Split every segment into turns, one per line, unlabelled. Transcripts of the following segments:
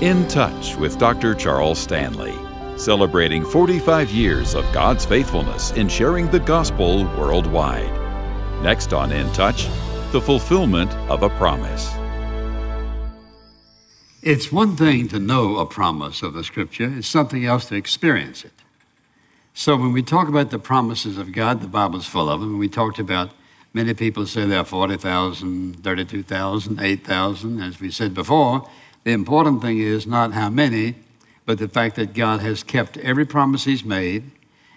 In Touch with Dr. Charles Stanley, celebrating 45 years of God's faithfulness in sharing the gospel worldwide. Next on In Touch, the fulfillment of a promise.
It's one thing to know a promise of the scripture, it's something else to experience it. So when we talk about the promises of God, the Bible's full of them. We talked about many people say there are 40,000, 32,000, 8,000. As we said before, the important thing is not how many, but the fact that God has kept every promise He's made,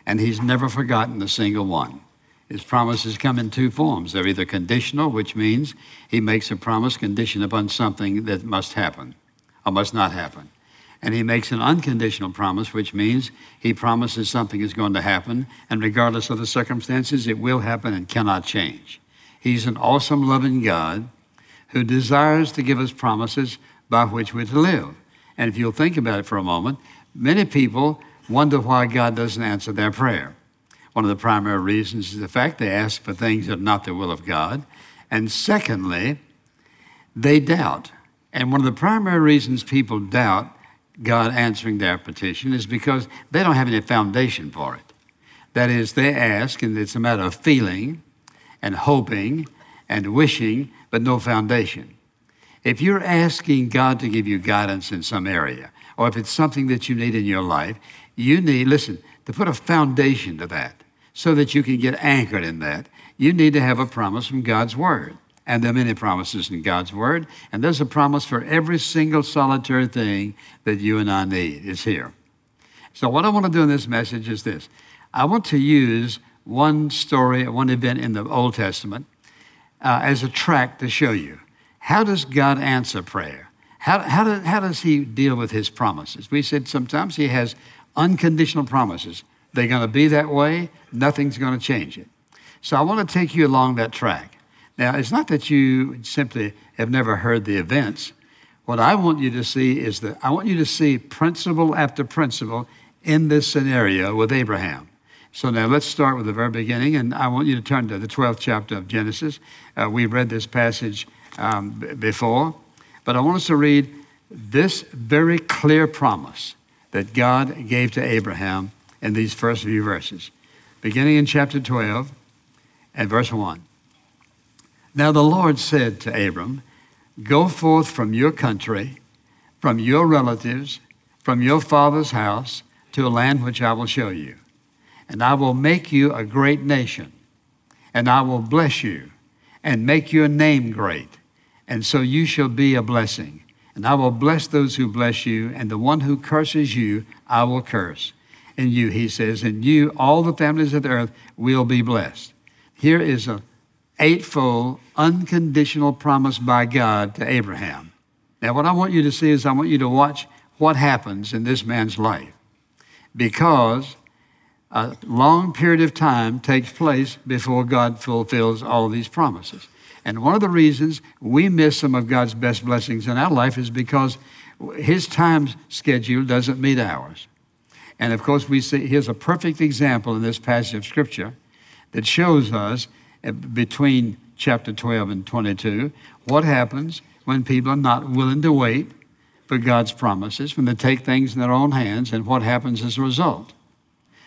and He's never forgotten a single one. His promises come in two forms. They're either conditional, which means He makes a promise conditioned upon something that must happen or must not happen. And he makes an unconditional promise, which means he promises something is going to happen, and regardless of the circumstances, it will happen and cannot change. He's an awesome, loving God who desires to give us promises by which we're to live. And if you'll think about it for a moment, many people wonder why God doesn't answer their prayer. One of the primary reasons is the fact they ask for things that are not the will of God. And secondly, they doubt. And one of the primary reasons people doubt God answering their petition is because they don't have any foundation for it. That is, they ask, and it's a matter of feeling and hoping and wishing, but no foundation. If you're asking God to give you guidance in some area, or if it's something that you need in your life, you need, listen, to put a foundation to that so that you can get anchored in that. You need to have a promise from God's Word. And there are many promises in God's Word. And there's a promise for every single solitary thing that you and I need. It's here. So, what I want to do in this message is this I want to use one story, one event in the Old Testament uh, as a track to show you how does God answer prayer? How, how, do, how does He deal with His promises? We said sometimes He has unconditional promises. They're going to be that way, nothing's going to change it. So, I want to take you along that track. Now, it's not that you simply have never heard the events. What I want you to see is that I want you to see principle after principle in this scenario with Abraham. So now let's start with the very beginning, and I want you to turn to the 12th chapter of Genesis. Uh, we've read this passage um, before, but I want us to read this very clear promise that God gave to Abraham in these first few verses, beginning in chapter 12 and verse 1. Now the Lord said to Abram, Go forth from your country, from your relatives, from your father's house, to a land which I will show you. And I will make you a great nation, and I will bless you, and make your name great, and so you shall be a blessing. And I will bless those who bless you, and the one who curses you, I will curse. And you, he says, and you, all the families of the earth, will be blessed. Here is a eightfold, unconditional promise by God to Abraham. Now, what I want you to see is I want you to watch what happens in this man's life because a long period of time takes place before God fulfills all these promises. And one of the reasons we miss some of God's best blessings in our life is because his time schedule doesn't meet ours. And of course, we see here's a perfect example in this passage of Scripture that shows us uh, between chapter 12 and 22 what happens when people are not willing to wait for God's promises, when they take things in their own hands, and what happens as a result.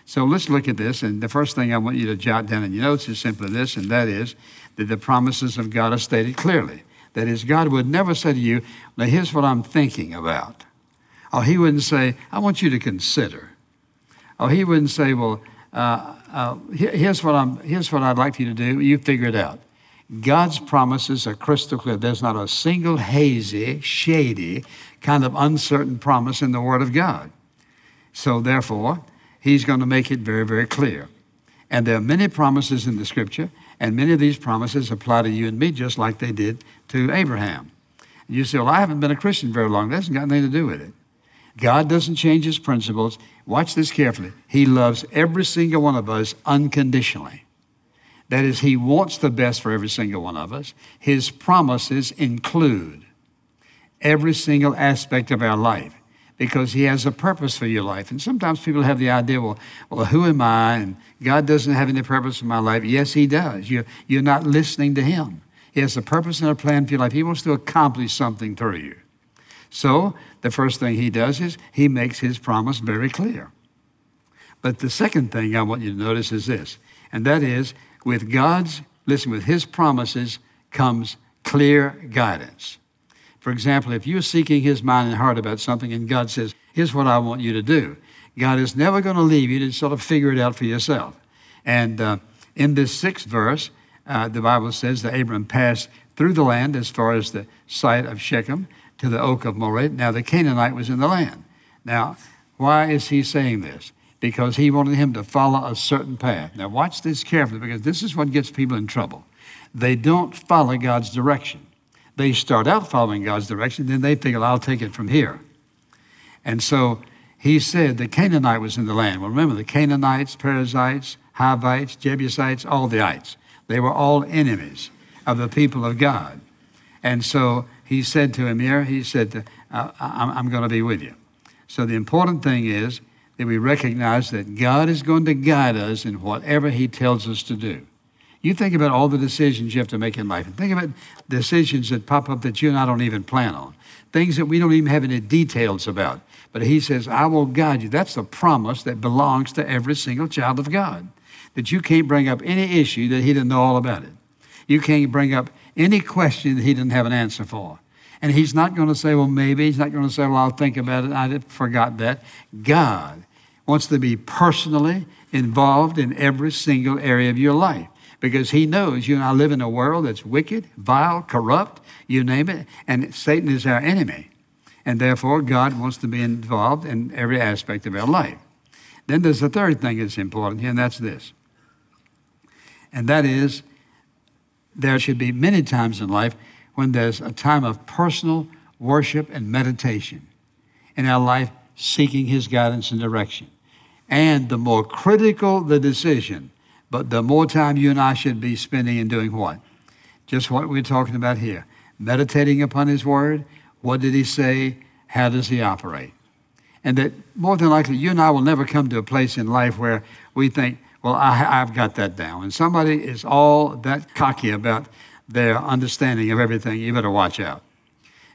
So let's look at this. And the first thing I want you to jot down in your notes is simply this, and that is that the promises of God are stated clearly. That is, God would never say to you, Now, here's what I'm thinking about. Or He wouldn't say, I want you to consider. Or He wouldn't say, Well, uh, uh, here's, what I'm, here's what I'd like for you to do. You figure it out. God's promises are crystal clear. There's not a single hazy, shady, kind of uncertain promise in the Word of God. So, therefore, He's going to make it very, very clear. And there are many promises in the Scripture, and many of these promises apply to you and me just like they did to Abraham. And You say, Well, I haven't been a Christian very long. That hasn't got anything to do with it. God doesn't change his principles. Watch this carefully. He loves every single one of us unconditionally. That is, he wants the best for every single one of us. His promises include every single aspect of our life because he has a purpose for your life. And sometimes people have the idea, well, well who am I? And God doesn't have any purpose for my life. Yes, he does. You're, you're not listening to him. He has a purpose and a plan for your life. He wants to accomplish something through you. So the first thing he does is he makes his promise very clear. But the second thing I want you to notice is this, and that is with God's, listen, with his promises comes clear guidance. For example, if you're seeking his mind and heart about something and God says, here's what I want you to do, God is never going to leave you to sort of figure it out for yourself. And uh, in this sixth verse, uh, the Bible says that Abram passed through the land as far as the site of Shechem to the oak of Moreh. Now, the Canaanite was in the land. Now, why is he saying this? Because he wanted him to follow a certain path. Now, watch this carefully because this is what gets people in trouble. They don't follow God's direction. They start out following God's direction, then they figure, I'll take it from here. And so he said the Canaanite was in the land. Well, remember, the Canaanites, Perizzites, Hivites, Jebusites, all the ites. They were all enemies of the people of God. And so he said to him here, he said, uh, I'm going to be with you. So the important thing is that we recognize that God is going to guide us in whatever he tells us to do. You think about all the decisions you have to make in life. And think about decisions that pop up that you and I don't even plan on. Things that we don't even have any details about. But he says, I will guide you. That's a promise that belongs to every single child of God that you can't bring up any issue that he didn't know all about it. You can't bring up any question that he didn't have an answer for. And he's not going to say, well, maybe. He's not going to say, well, I'll think about it. I forgot that. God wants to be personally involved in every single area of your life because he knows you and I live in a world that's wicked, vile, corrupt, you name it, and Satan is our enemy. And therefore, God wants to be involved in every aspect of our life. Then there's a third thing that's important here, and that's this and that is there should be many times in life when there's a time of personal worship and meditation in our life, seeking His guidance and direction. And the more critical the decision, but the more time you and I should be spending in doing what? Just what we're talking about here meditating upon His Word. What did He say? How does He operate? And that more than likely, you and I will never come to a place in life where we think, well, I, have got that down. When somebody is all that cocky about their understanding of everything, you better watch out.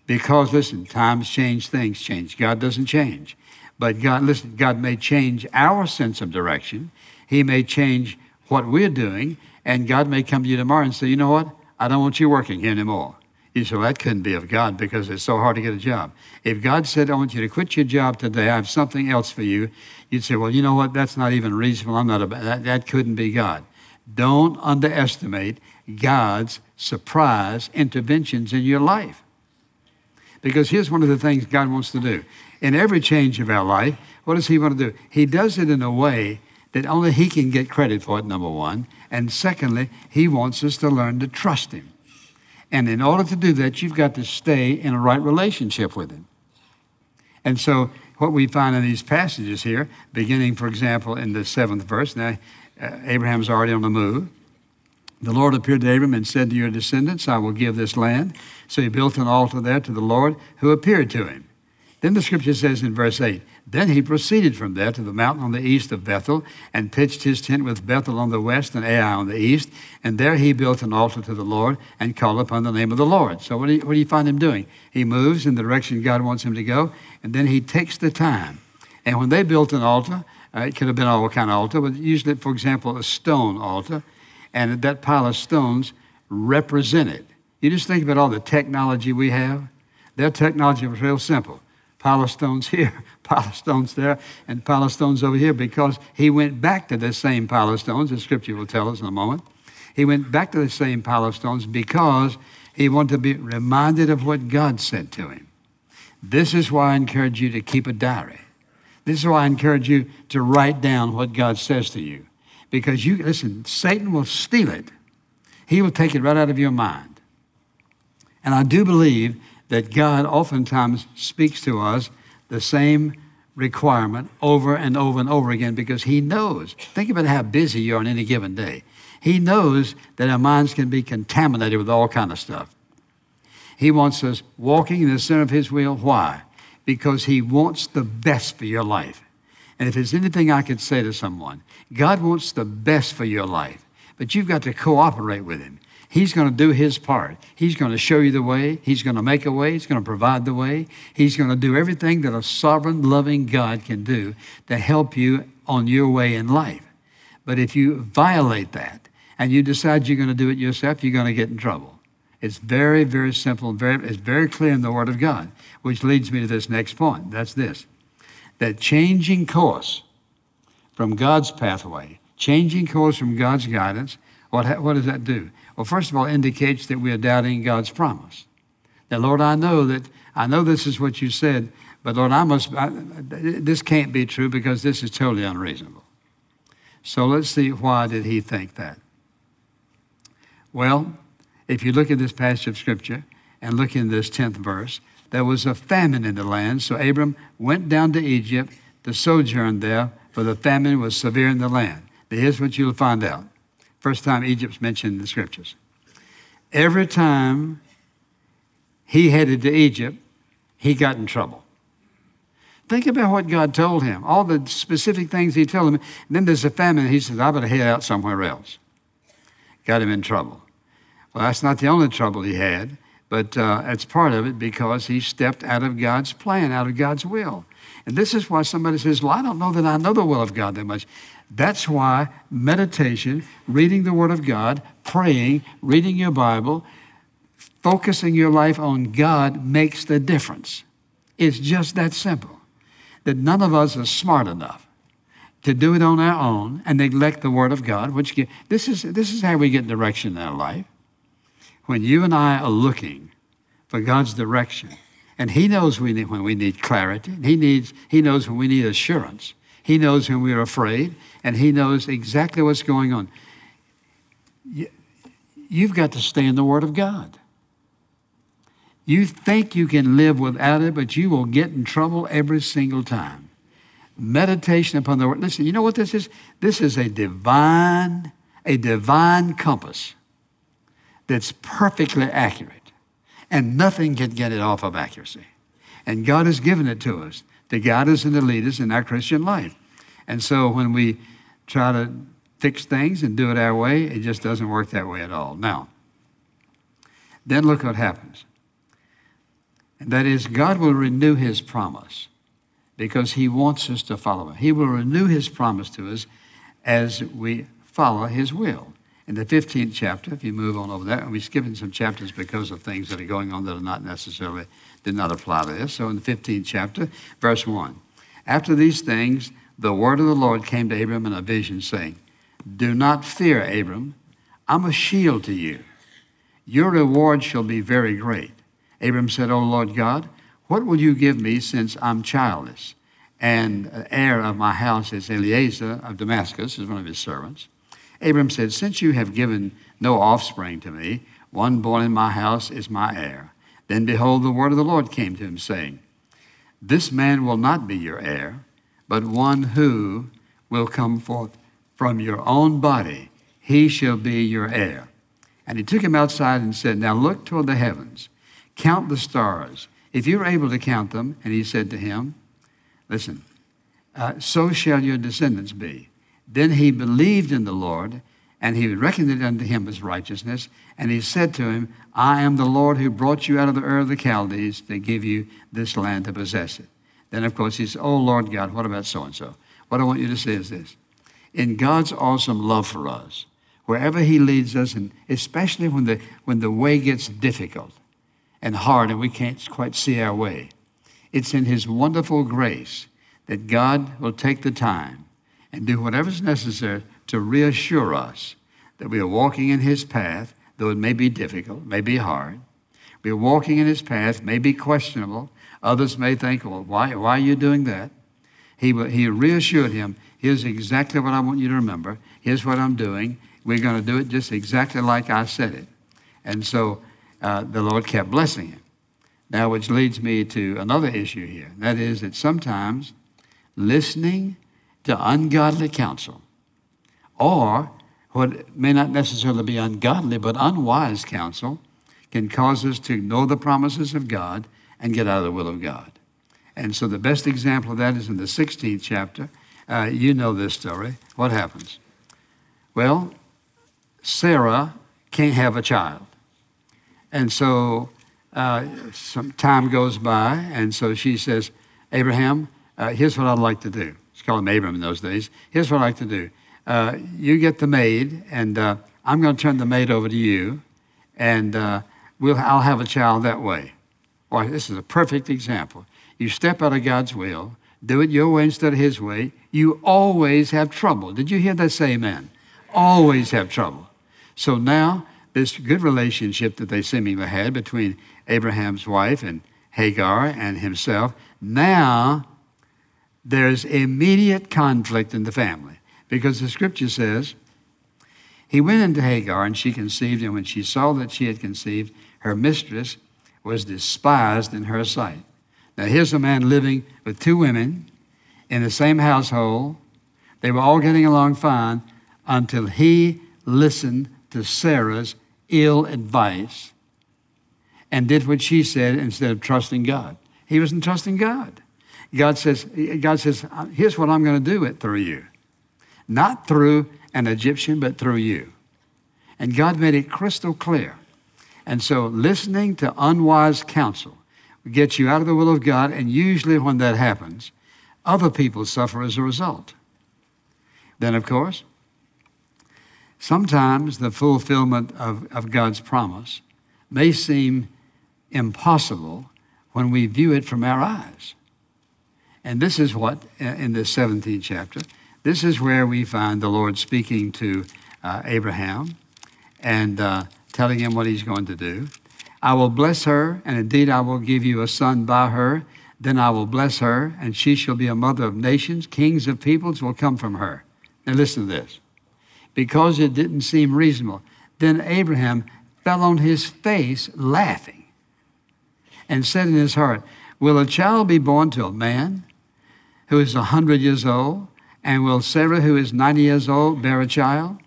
Because, listen, times change, things change. God doesn't change. But God, listen, God may change our sense of direction. He may change what we're doing. And God may come to you tomorrow and say, you know what? I don't want you working here anymore. You say, well, that couldn't be of God because it's so hard to get a job. If God said, I want you to quit your job today, I have something else for you, you'd say, well, you know what? That's not even reasonable. I'm not about that. That couldn't be God. Don't underestimate God's surprise interventions in your life. Because here's one of the things God wants to do. In every change of our life, what does He want to do? He does it in a way that only He can get credit for it, number one. And secondly, He wants us to learn to trust Him. And in order to do that, you've got to stay in a right relationship with Him. And so, what we find in these passages here, beginning, for example, in the seventh verse, now uh, Abraham's already on the move. The Lord appeared to Abram and said to your descendants, I will give this land. So he built an altar there to the Lord who appeared to him. Then the scripture says in verse 8, Then he proceeded from there to the mountain on the east of Bethel, and pitched his tent with Bethel on the west and Ai on the east. And there he built an altar to the Lord and called upon the name of the Lord. So what do you, what do you find him doing? He moves in the direction God wants him to go, and then he takes the time. And when they built an altar, uh, it could have been all kind of altar, but usually, for example, a stone altar, and that pile of stones represented. You just think about all the technology we have. Their technology was real simple pile of stones here, pile of stones there, and pile of stones over here because he went back to the same pile of stones, the scripture will tell us in a moment. He went back to the same pile of stones because he wanted to be reminded of what God said to him. This is why I encourage you to keep a diary. This is why I encourage you to write down what God says to you. Because you, listen, Satan will steal it. He will take it right out of your mind. And I do believe that God oftentimes speaks to us the same requirement over and over and over again because He knows. Think about how busy you are on any given day. He knows that our minds can be contaminated with all kind of stuff. He wants us walking in the center of His will. Why? Because He wants the best for your life. And if there's anything I could say to someone, God wants the best for your life, but you've got to cooperate with Him. He's going to do his part. He's going to show you the way. He's going to make a way. He's going to provide the way. He's going to do everything that a sovereign, loving God can do to help you on your way in life. But if you violate that and you decide you're going to do it yourself, you're going to get in trouble. It's very, very simple. Very, it's very clear in the Word of God, which leads me to this next point. That's this that changing course from God's pathway, changing course from God's guidance, what, what does that do? Well, first of all, indicates that we are doubting God's promise. That, Lord, I know that, I know this is what you said, but Lord, I must, I, this can't be true because this is totally unreasonable. So let's see, why did he think that? Well, if you look at this passage of Scripture and look in this 10th verse, there was a famine in the land. So Abram went down to Egypt to sojourn there, for the famine was severe in the land. Now, here's what you'll find out. First time Egypt's mentioned in the scriptures. Every time he headed to Egypt, he got in trouble. Think about what God told him, all the specific things he told him. And then there's a famine. He says, I better head out somewhere else. Got him in trouble. Well, that's not the only trouble he had, but uh, it's part of it because he stepped out of God's plan, out of God's will. And this is why somebody says, Well, I don't know that I know the will of God that much. That's why meditation, reading the Word of God, praying, reading your Bible, focusing your life on God makes the difference. It's just that simple. That none of us are smart enough to do it on our own and neglect the Word of God, which get, this is this is how we get direction in our life. When you and I are looking for God's direction, and He knows we need, when we need clarity, He needs He knows when we need assurance. He knows when we're afraid, and He knows exactly what's going on. You've got to stay in the Word of God. You think you can live without it, but you will get in trouble every single time. Meditation upon the Word. Listen, you know what this is? This is a divine, a divine compass that's perfectly accurate, and nothing can get it off of accuracy. And God has given it to us to guide us and to lead us in our Christian life. And so when we try to fix things and do it our way, it just doesn't work that way at all. Now, then look what happens. And that is, God will renew his promise because he wants us to follow him. He will renew his promise to us as we follow his will. In the 15th chapter, if you move on over there, and we're skipping some chapters because of things that are going on that are not necessarily, did not apply to this. So in the 15th chapter, verse 1. After these things, the word of the Lord came to Abram in a vision, saying, Do not fear, Abram. I'm a shield to you. Your reward shall be very great. Abram said, O Lord God, what will you give me since I'm childless? And heir of my house is Eliezer of Damascus, is one of his servants. Abram said, Since you have given no offspring to me, one born in my house is my heir. Then behold, the word of the Lord came to him, saying, This man will not be your heir but one who will come forth from your own body. He shall be your heir. And he took him outside and said, Now look toward the heavens, count the stars, if you're able to count them. And he said to him, Listen, uh, so shall your descendants be. Then he believed in the Lord, and he reckoned it unto him as righteousness. And he said to him, I am the Lord who brought you out of the Ur of the Chaldees to give you this land to possess it. Then, of course, he says, Oh, Lord God, what about so and so? What I want you to say is this In God's awesome love for us, wherever he leads us, and especially when the, when the way gets difficult and hard and we can't quite see our way, it's in his wonderful grace that God will take the time and do whatever's necessary to reassure us that we are walking in his path, though it may be difficult, may be hard. We are walking in his path, may be questionable, Others may think, well, why, why are you doing that? He, he reassured him, here's exactly what I want you to remember. Here's what I'm doing. We're going to do it just exactly like I said it. And so uh, the Lord kept blessing him. Now, which leads me to another issue here. That is that sometimes listening to ungodly counsel or what may not necessarily be ungodly but unwise counsel can cause us to ignore the promises of God and get out of the will of God. And so the best example of that is in the 16th chapter. Uh, you know this story. What happens? Well, Sarah can't have a child. And so uh, some time goes by, and so she says, Abraham, uh, here's what I'd like to do. It's called him Abram in those days. Here's what I'd like to do. Uh, you get the maid, and uh, I'm going to turn the maid over to you, and uh, we'll, I'll have a child that way. Boy, this is a perfect example. You step out of God's will, do it your way instead of His way, you always have trouble. Did you hear that say amen? Always have trouble. So now, this good relationship that they seemingly had between Abraham's wife and Hagar and himself, now there's immediate conflict in the family because the scripture says, He went into Hagar and she conceived, and when she saw that she had conceived, her mistress was despised in her sight. Now, here's a man living with two women in the same household. They were all getting along fine until he listened to Sarah's ill advice and did what she said instead of trusting God. He wasn't trusting God. God says, God says, here's what I'm going to do it through you. Not through an Egyptian, but through you. And God made it crystal clear. And so listening to unwise counsel gets you out of the will of God, and usually when that happens, other people suffer as a result. Then, of course, sometimes the fulfillment of, of God's promise may seem impossible when we view it from our eyes. And this is what, uh, in the 17th chapter, this is where we find the Lord speaking to uh, Abraham and uh, telling him what he's going to do. I will bless her, and indeed I will give you a son by her. Then I will bless her, and she shall be a mother of nations. Kings of peoples will come from her. Now listen to this. Because it didn't seem reasonable, then Abraham fell on his face laughing and said in his heart, Will a child be born to a man who is a hundred years old? And will Sarah, who is 90 years old, bear a child?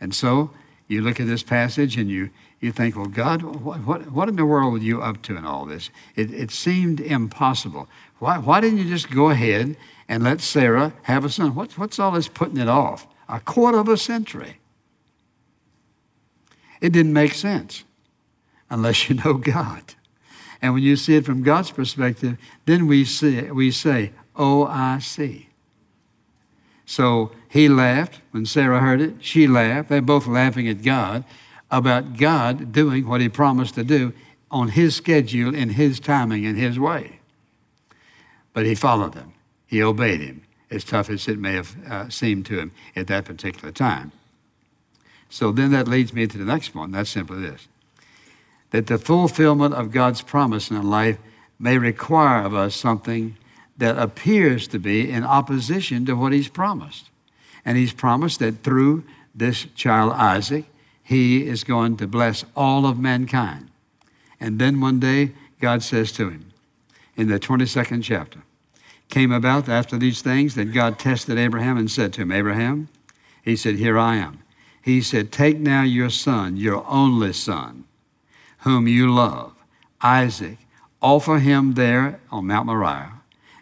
And so you look at this passage and you, you think, well, God, what, what, what in the world were you up to in all this? It, it seemed impossible. Why, why didn't you just go ahead and let Sarah have a son? What, what's all this putting it off? A quarter of a century. It didn't make sense unless you know God. And when you see it from God's perspective, then we, see, we say, Oh, I see. So he laughed when Sarah heard it. She laughed. They're both laughing at God about God doing what he promised to do on his schedule, in his timing, in his way. But he followed him, he obeyed him, as tough as it may have uh, seemed to him at that particular time. So then that leads me to the next one. That's simply this that the fulfillment of God's promise in life may require of us something that appears to be in opposition to what He's promised. And He's promised that through this child Isaac, He is going to bless all of mankind. And then one day, God says to him in the 22nd chapter, came about after these things that God tested Abraham and said to him, Abraham, he said, Here I am. He said, Take now your son, your only son whom you love, Isaac, offer him there on Mount Moriah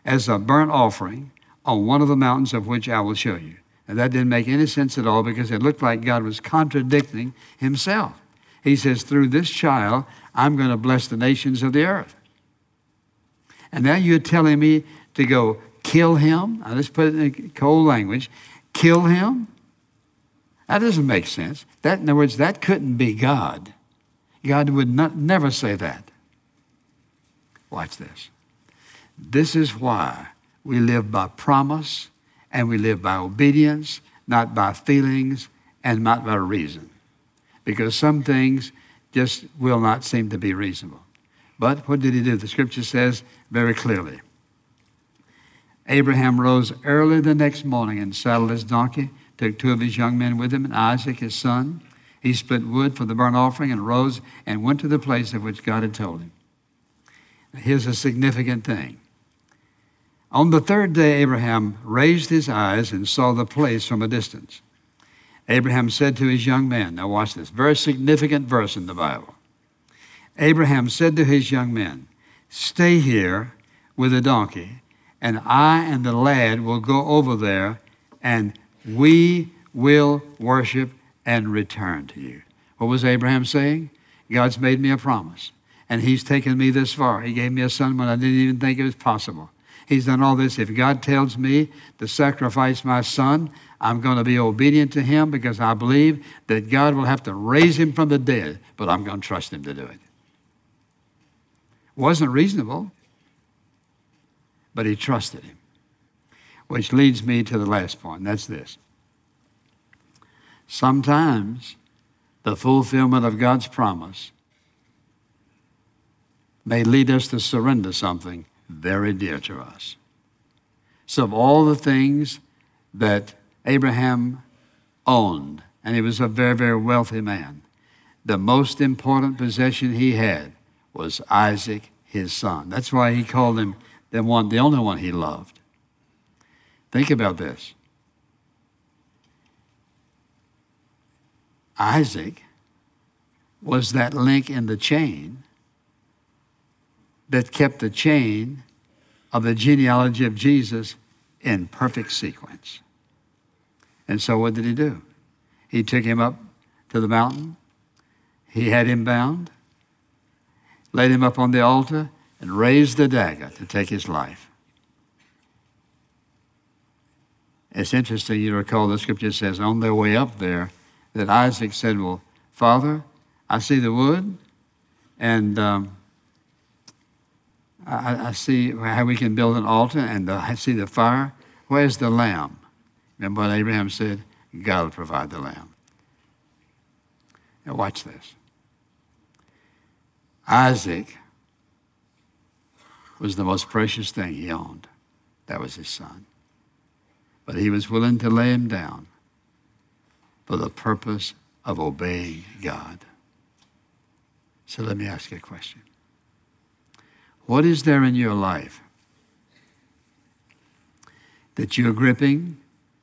as a burnt offering on one of the mountains of which I will show you. And that didn't make any sense at all because it looked like God was contradicting himself. He says, Through this child, I'm going to bless the nations of the earth. And now you're telling me to go kill him? Now let's put it in cold language kill him? That doesn't make sense. That, in other words, that couldn't be God. God would not, never say that. Watch this. This is why we live by promise and we live by obedience, not by feelings and not by reason. Because some things just will not seem to be reasonable. But what did he do? The scripture says very clearly Abraham rose early the next morning and saddled his donkey, took two of his young men with him, and Isaac his son he split wood for the burnt offering and rose and went to the place of which God had told him. Now, here's a significant thing. On the third day, Abraham raised his eyes and saw the place from a distance. Abraham said to his young men, now watch this, very significant verse in the Bible. Abraham said to his young men, Stay here with the donkey, and I and the lad will go over there, and we will worship and return to you. What was Abraham saying? God's made me a promise, and He's taken me this far. He gave me a son when I didn't even think it was possible. He's done all this. If God tells me to sacrifice my son, I'm going to be obedient to Him because I believe that God will have to raise him from the dead, but I'm going to trust Him to do it. Wasn't reasonable, but he trusted Him. Which leads me to the last point, that's this. Sometimes the fulfillment of God's promise may lead us to surrender something very dear to us. So, of all the things that Abraham owned, and he was a very, very wealthy man, the most important possession he had was Isaac, his son. That's why he called him the one, the only one he loved. Think about this. Isaac was that link in the chain that kept the chain of the genealogy of Jesus in perfect sequence. And so, what did he do? He took him up to the mountain, he had him bound, laid him up on the altar, and raised the dagger to take his life. It's interesting, you recall the scripture says, on their way up there, that Isaac said, Well, Father, I see the wood, and um, I, I, see how we can build an altar, and the, I see the fire. Where's the lamb? Remember what Abraham said? God will provide the lamb. Now, watch this. Isaac was the most precious thing he owned. That was his son. But he was willing to lay him down for the purpose of obeying God. So let me ask you a question. What is there in your life that you're gripping,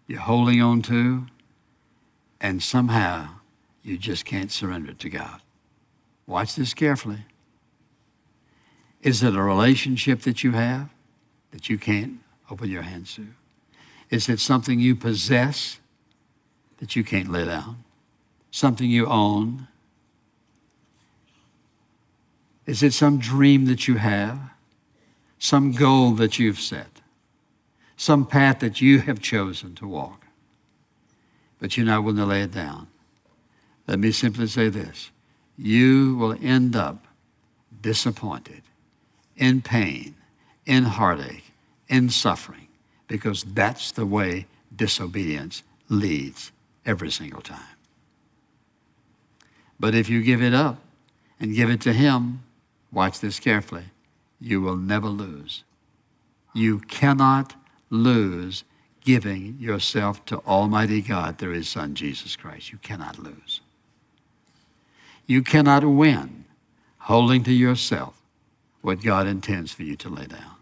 you're holding on to, and somehow you just can't surrender to God? Watch this carefully. Is it a relationship that you have that you can't open your hands to? Is it something you possess that you can't lay down, something you own? Is it some dream that you have, some goal that you've set, some path that you have chosen to walk, but you're not willing to lay it down? Let me simply say this you will end up disappointed, in pain, in heartache, in suffering, because that's the way disobedience leads every single time. But if you give it up and give it to Him, watch this carefully, you will never lose. You cannot lose giving yourself to Almighty God through His Son, Jesus Christ. You cannot lose. You cannot win holding to yourself what God intends for you to lay down.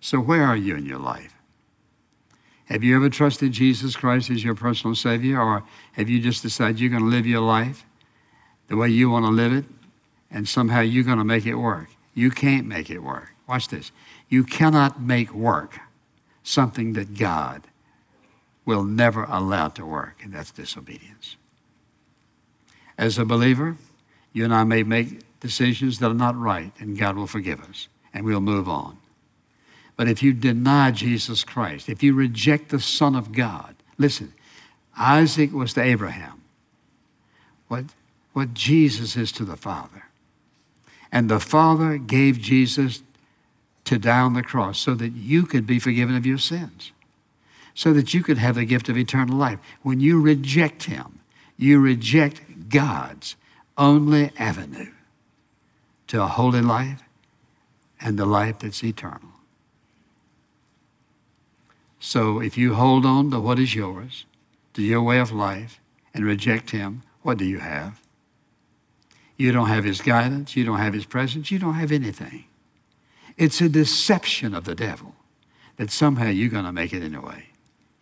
So, where are you in your life? Have you ever trusted Jesus Christ as your personal Savior, or have you just decided you're going to live your life the way you want to live it, and somehow you're going to make it work? You can't make it work. Watch this. You cannot make work something that God will never allow to work, and that's disobedience. As a believer, you and I may make decisions that are not right, and God will forgive us, and we'll move on. But if you deny Jesus Christ, if you reject the Son of God, listen, Isaac was to Abraham what, what Jesus is to the Father. And the Father gave Jesus to die on the cross so that you could be forgiven of your sins, so that you could have the gift of eternal life. When you reject Him, you reject God's only avenue to a holy life and the life that's eternal. So if you hold on to what is yours, to your way of life, and reject Him, what do you have? You don't have His guidance, you don't have His presence, you don't have anything. It's a deception of the devil that somehow you're going to make it anyway.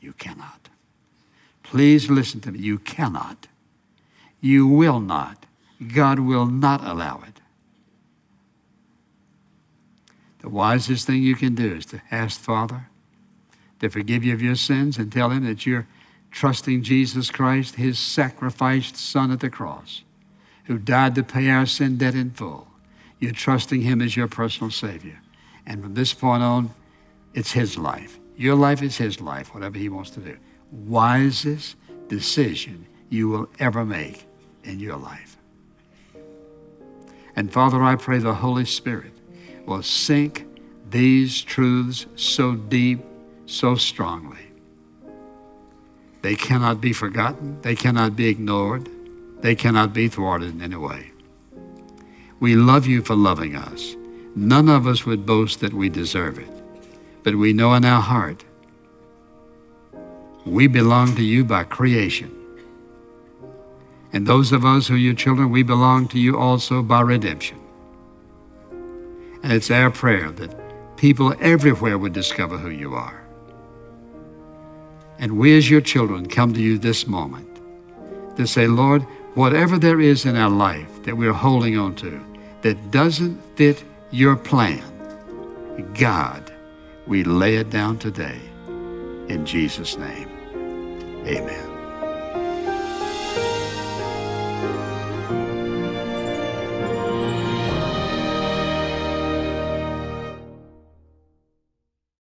You cannot. Please listen to me. You cannot. You will not. God will not allow it. The wisest thing you can do is to ask Father, to forgive you of your sins and tell Him that you're trusting Jesus Christ, his sacrificed Son at the cross, who died to pay our sin debt in full. You're trusting him as your personal Savior. And from this point on, it's his life. Your life is his life, whatever he wants to do. Wisest decision you will ever make in your life. And Father, I pray the Holy Spirit will sink these truths so deep, so strongly. They cannot be forgotten. They cannot be ignored. They cannot be thwarted in any way. We love you for loving us. None of us would boast that we deserve it. But we know in our heart we belong to you by creation. And those of us who are your children, we belong to you also by redemption. And it's our prayer that people everywhere would discover who you are. And we, as your children, come to you this moment to say, Lord, whatever there is in our life that we're holding on to that doesn't fit your plan, God, we lay it down today. In Jesus' name, amen.